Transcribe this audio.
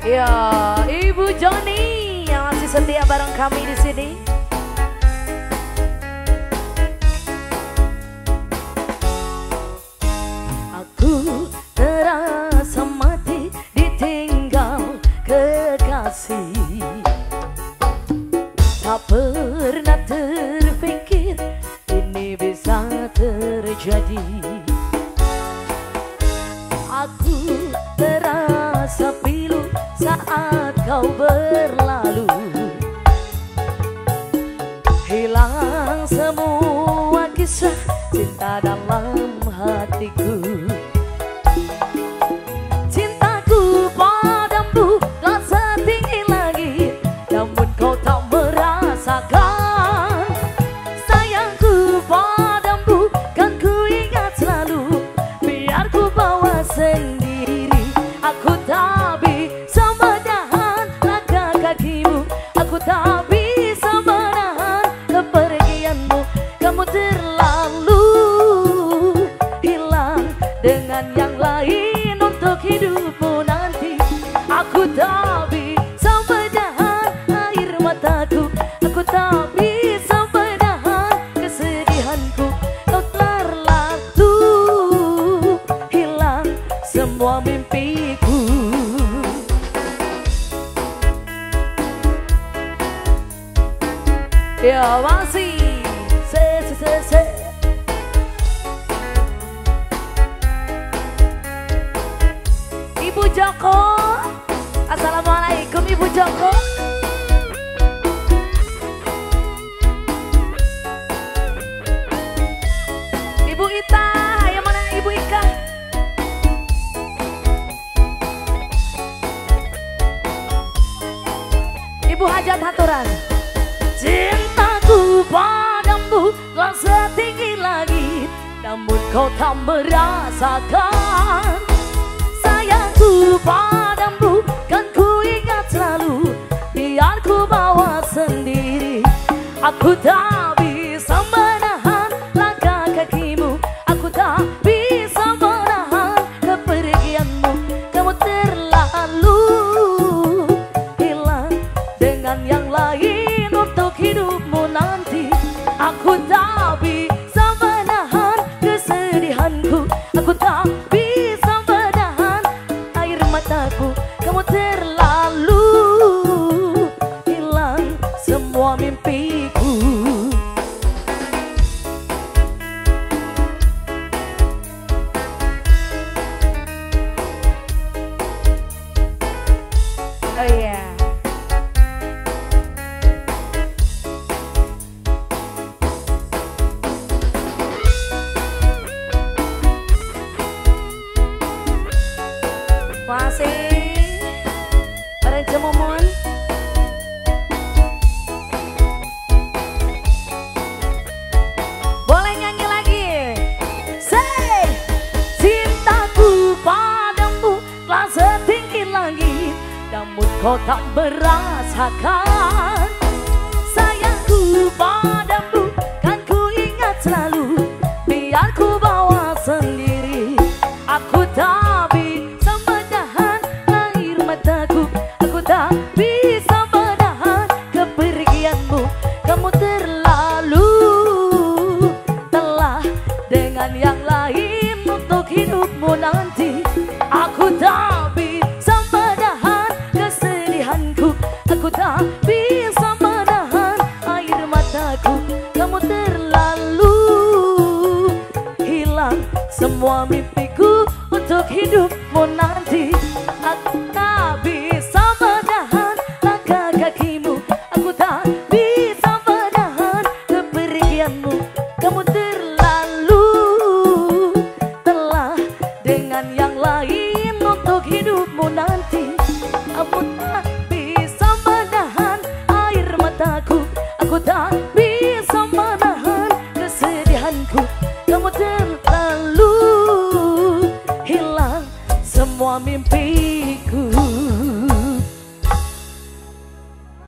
Ya, Ibu Joni yang masih setia bareng kami di sini. Saat kau berlalu. Hilang semua kisah cinta dalam hatiku. Cintaku padamu telah setinggi langit Namun kau tak merasakan. Sayangku padamu kan ku ingat selalu Biar ku bawa sendiri. Aku tak semua mimpiku. Ya masih se se se se. Ibu Joko. Assalamualaikum Ibu Joko Ibu Hajat Haturan. Cintaku padamu telah setinggi langit Namun kau tak merasakan. Sayangku padamu kan ku ingat selalu Biar ku bawa sendiri. Aku tak Aku tak bisa menahan air mataku. Kamu terlalu hilang semua mimpiku Bareng Cemumun Boleh nyanyi lagi. Say Cintaku padamu telah setinggi langit Namun kau tak merasakan Aku tak bisa menahan air mataku. Kamu terlalu hilang semua mimpiku untuk hidupmu nanti. Aku tak bisa menahan langkah kakimu. Aku tak bisa menahan kepergianmu. Kamu terlalu telah dengan yang lain untuk hidupmu nanti. Aku Aku tak bisa menahan kesedihanku Kamu terlalu hilang semua mimpi.